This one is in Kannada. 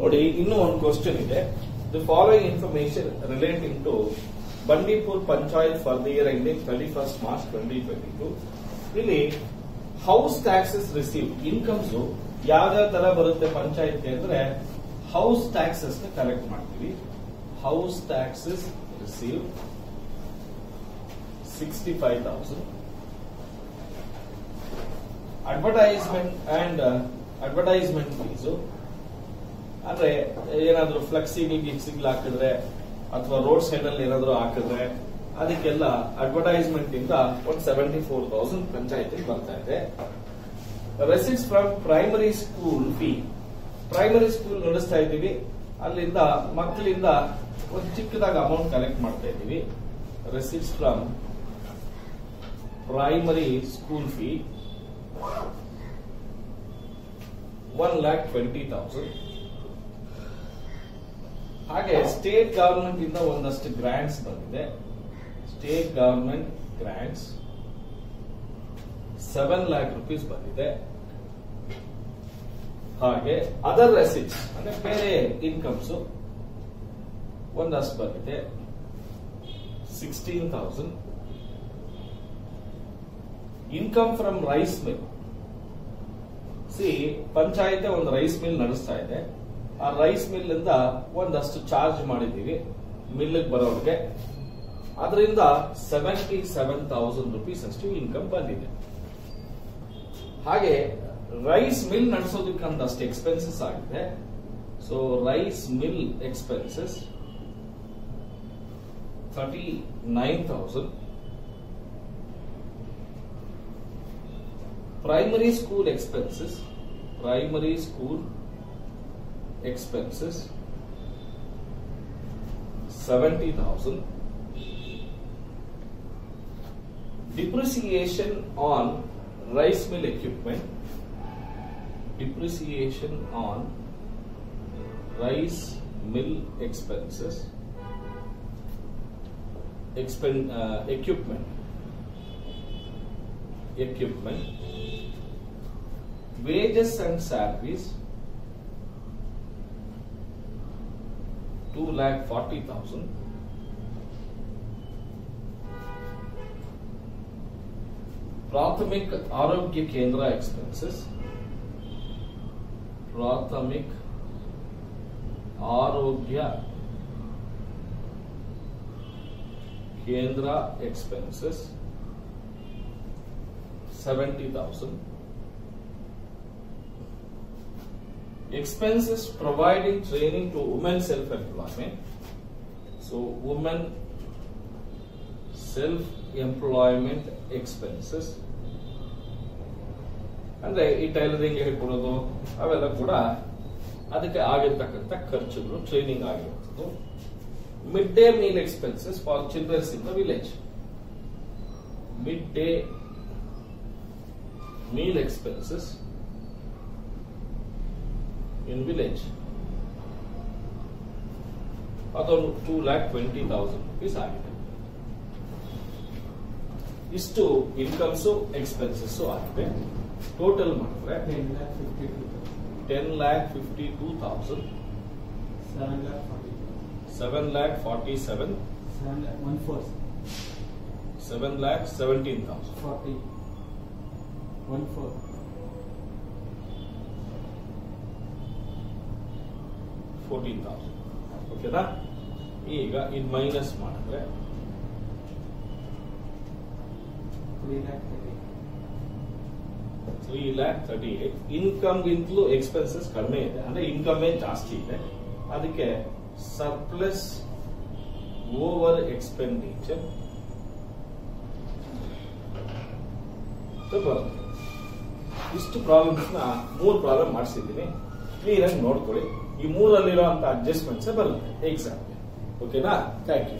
ನೋಡಿ, ಇನ್ನೂ ಒಂದು ಕ್ವಶನ್ ಇದೆ. The following information relating to Bandipur panchayat for the year ending twenty first March twenty twenty two ಇಲ್ಲಿ ಹೌಸ್ ಟ್ಯಾಕ್ಸಸ್ ರಿಸೀವ್ ಇನ್ಕಮ್ಸ್ ಯಾವ್ಯಾವ ತರ ಬರುತ್ತೆ ಪಂಚಾಯತ್ ಅಂದ್ರೆ ಹೌಸ್ ಟ್ಯಾಕ್ಸಸ್ ಕಲೆಕ್ಟ್ ಮಾಡ್ತೀವಿ. House taxes receive sixty five thousand advertisement and advertisement fees ಅಂದ್ರೆ ಏನಾದ್ರು ಫ್ಲೆಕ್ಸಿಗೆ ಗಿಕ್ಸಿಗ್ಲ್ ಹಾಕಿದ್ರೆ ಅಥವಾ ರೋಡ್ ಸೈಡ್ ಅಲ್ಲಿ ಏನಾದ್ರು ಹಾಕಿದ್ರೆ ಅದಕ್ಕೆಲ್ಲ ಅಡ್ವರ್ಟೈಸ್ಮೆಂಟ್ ಇಂದ ಒಂದ್ ಸೆವೆಂಟಿ ಫೋರ್ ತೌಸಂಡ್ ಪಂಚಾಯತಿ ಬರ್ತಾ ಇದೆ. Receipts from primary school fee primary school ನಡೆಸ್ತಾ ಇದ್ದೀವಿ. ಅಲ್ಲಿಂದ ಮಕ್ಕಳಿಂದ ಒಂದು ಚಿಕ್ಕದಾಗ ಅಮೌಂಟ್ ಕಲೆಕ್ಟ್ ಮಾಡ್ತಾ ಇದ್ದೀವಿ. Receipts from primary school fee one lakh twenty thousand ಹಾಗೆ ಸ್ಟೇಟ್ ಗವರ್ಮೆಂಟ್ ಇಂದ ಒಂದಷ್ಟು ಗ್ರಾಂಟ್ಸ್ ಬಂದಿದೆ. State government grants seven lakh rupees ಬಂದಿದೆ. ಹಾಗೆ ಅದರ್ ರೆಸಿಟ್ಸ್ ಅಂದ್ರೆ ಬೇರೆ ಇನ್ಕಮ್ಸ್ ಒಂದಷ್ಟು ಬಂದಿದೆ. Sixteen thousand income from rice mill C panchayat ಒಂದು ರೈಸ್ ಮಿಲ್ ನಡೆಸ್ತಾ ಇದೆ. ಆ ರೈಸ್ ಮಿಲ್ ಇಂದ ಒಂದಷ್ಟು ಚಾರ್ಜ್ ಮಾಡಿದೀವಿ ಮಿಲ್ ಬರೋರಿಗೆ. ಅದರಿಂದ ಸೆವೆಂಟಿ ಸೆವೆನ್ ತೌಸಂಡ್ ರುಪೀಸ್ ಅಷ್ಟು ಇನ್ಕಮ್ ಬಂದಿದೆ. ಹಾಗೆ ರೈಸ್ ಮಿಲ್ ನಡೆಸೋದಕ್ಕೆ ಒಂದಷ್ಟು ಎಕ್ಸ್ಪೆನ್ಸಸ್ ಆಗಿದೆ. So rice mill expenses thirty nine thousand primary school expenses primary school expenses 70000 depreciation on rice mill equipment depreciation on rice mill expenses expen- uh, equipment. Equipment wages and salaries two lakh forty thousand प्राथमिक आरोग्य केंद्र एक्सपेंसेस प्राथमिक आरोग्य केंद्र expenses 70,000 expenses providing training to women self-employment. So, women self-employment expenses. ಅಂದ್ರೆ ಈ ಟೈಲರಿಂಗ್ ಹೇಳ್ಕೊಡೋದು ಅವೆಲ್ಲ ಕೂಡ ಅದಕ್ಕೆ ಆಗಿರ್ತಕ್ಕಂಥ ಖರ್ಚುಗಳು ಟ್ರೈನಿಂಗ್ ಆಗಿರುತ್ತದೆ mid day meal expenses for childrens in the village mid day meal expenses in village ಅದೊಂದು two lakh twenty thousand rupees ಆಗಿದೆ ಇಷ್ಟು ಇನ್ಕಮ್ಸ್ ಎಕ್ಸ್ಪೆನ್ಸಸ್ ಆಗಿದೆ ಟೋಟಲ್ ಮಾಡಿದ್ರೆ ten lakh fifty two ten lakh fifty two thousand seven lakh forty seven lakh forty seven seven lakh one four seven lakh seventeen thousand fourteen thousand ಓಕೆನಾ ಈಗ ಇದು ಮೈನಸ್ ಮಾಡಿದ್ರೆ ತ್ರೀ ಲ್ಯಾಕ್ ತರ್ಟಿ ಏಟ್ ಇನ್ಕಮ್ಗಿಂತಲೂ ಎಕ್ಸ್ಪೆನ್ಸಸ್ ಕಡಿಮೆ ಇದೆ. ಅಂದ್ರೆ ಇನ್ಕಮ್ ಜಾಸ್ತಿ ಇದೆ. ಅದಕ್ಕೆ ಸರ್ಪ್ಲಸ್ ಓವರ್ ಎಕ್ಸ್ಪೆಂಡಿಚರ್ ಬರುತ್ತೆ. ಇಷ್ಟು ಪ್ರಾಬ್ಲಮ್ಸ್ನ ಮೂರು ಪ್ರಾಬ್ಲಮ್ ಮಾಡಿಸಿದ್ದೀನಿ. ಆಗಿ ನೋಡ್ಕೊಳ್ಳಿ. ಈ ಮೂರಲ್ಲಿರೋ ಅಂತ ಅಡ್ಜಸ್ಟ್ಮೆಂಟ್ಸ್ ಬರುತ್ತೆ ಎಕ್ಸಾಮ್ಗೆ ಓಕೆನಾ ಥ್ಯಾಂಕ್ ಯು